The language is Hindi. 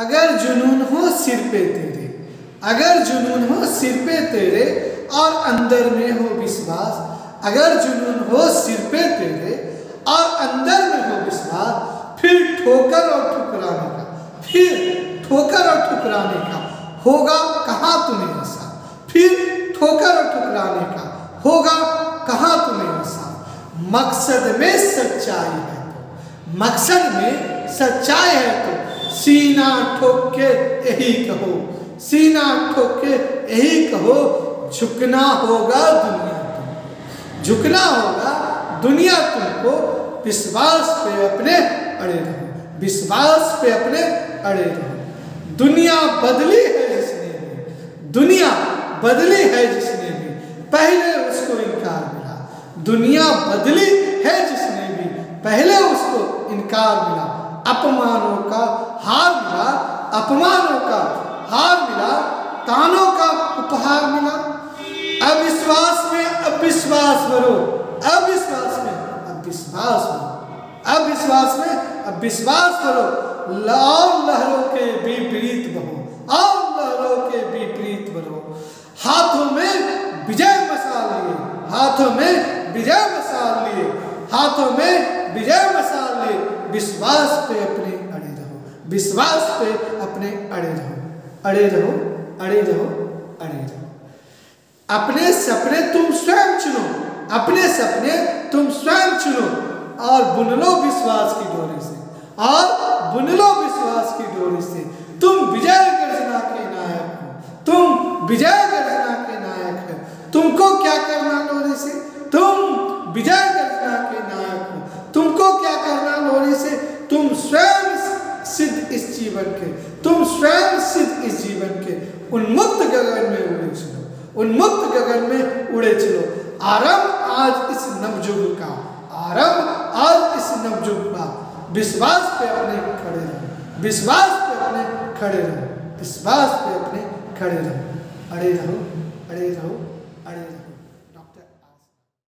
अगर जुनून हो सिर पे तेरे, अगर जुनून हो सिर पे तेरे और अंदर में हो विश्वास, अगर जुनून हो सिर पे तेरे और अंदर में हो विश्वास, फिर ठोकर और ठुकराने का, फिर ठोकर और ठुकराने का होगा कहाँ तुम्हें ऐसा? फिर ठोकर और ठुकराने का होगा कहाँ तुम्हें ऐसा? मकसद में सच्चाई है तो मकसद में सच्चाई है तो सीना ठोक के यही कहो। सीना ठोक के यही कहो, झुकना होगा दुनिया तुमको। झुकना होगा दुनिया तुमको, विश्वास पे अपने अड़े रहो। विश्वास पे अपने अड़े रहो। दुनिया बदली है जिसने भी दुनिया बदली है जिसने भी पहले उसको इनकार मिला। दुनिया बदली है जिसने भी पहले उसको इनकार मिला। अपमानों का हार मिला, अपमानों का हार मिला, तानों का उपहार मिला। अविश्वास में अविश्वास भरो अविश्वास में अविश्वास भरो अविश्वास में अविश्वास करो और लहरों के विपरीत बहो और लहरों के विपरीत बनो। हाथों में विजय मसाल लिए, हाथों में विजय मसाल लिए, हाथों में विजय मसाल लिए विश्वास पे अपने अड़े रहो। विश्वास पे अपने अड़े रहो। अड़े रहो अड़े रहो अड़े रहो। अपने सपने तुम स्वयं चुनो। अपने सपने तुम स्वयं चुनो। और बुन लो विश्वास की डोरी से। और बुन लो विश्वास की डोरी से। तुम विजय गर्जना के नायक हो। तुम विजय जीवन के। तुम स्वयं सिद्ध इस जीवन के। उन्मुक्त गगन में उड़े चलो। उन्मुक्त गगन में उड़े चलो। आरंभ आज इस नवजुग का। आरंभ आज इस नवजुग का। विश्वास पे अपने खड़े रहो। विश्वास पे अपने खड़े रहो। विश्वास पे अपने खड़े रहो। अड़े रहो। अड़े रहो।